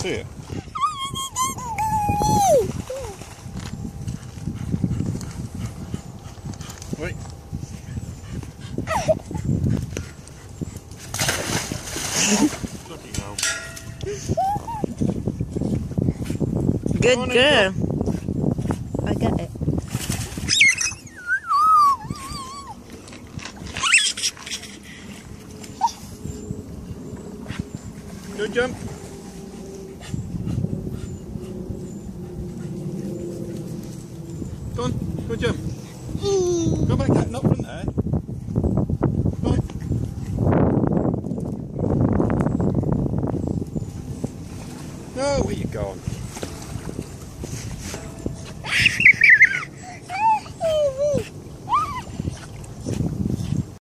see it. Wait. Good girl. I got it. Good jump. Go on, good jump. Go back that not from there. Go on. No, where you going?